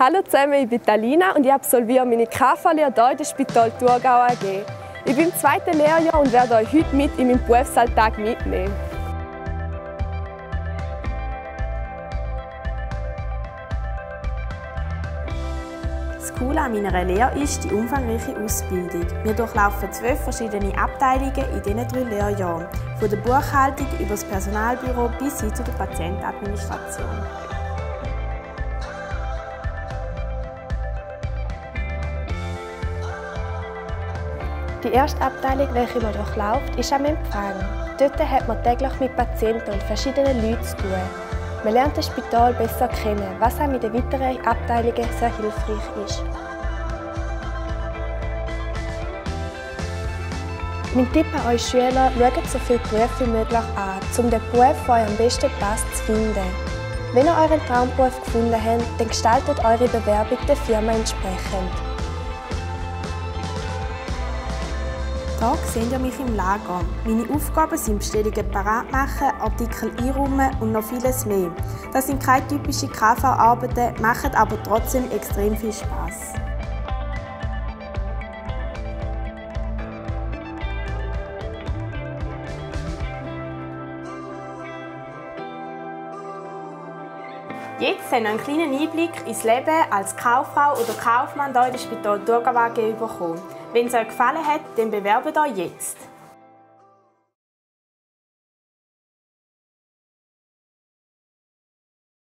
Hallo zusammen, ich bin Talina und ich absolviere meine KV-Lehre hier in der Spital Thurgau AG. Ich bin im zweiten Lehrjahr und werde euch heute mit in meinen Berufsalltag mitnehmen. Das Coole an meiner Lehre ist die umfangreiche Ausbildung. Wir durchlaufen zwölf verschiedene Abteilungen in diesen drei Lehrjahren. Von der Buchhaltung über das Personalbüro bis hin zu der Patientenadministration. Die erste Abteilung, welche man durchläuft, ist am Empfang. Dort hat man täglich mit Patienten und verschiedenen Leuten zu tun. Man lernt das Spital besser kennen, was auch in den weiteren Abteilungen sehr hilfreich ist. Mein Tipp an euch Schüler, schaut so viele Berufe wie möglich an, um den Beruf, der euch am besten passt, zu finden. Wenn ihr euren Traumberuf gefunden habt, dann gestaltet eure Bewerbung der Firma entsprechend. Hier seht ihr mich im Lager. Meine Aufgaben sind Bestellungen parat machen, Artikel einräumen und noch vieles mehr. Das sind keine typischen KV-Arbeiten, machen aber trotzdem extrem viel Spaß. Jetzt haben wir einen kleinen Einblick ins Leben als Kauffrau oder Kaufmann hier in der Spital Thurgau bekommen. Wenn es euch gefallen hat, dann bewerbt euch jetzt.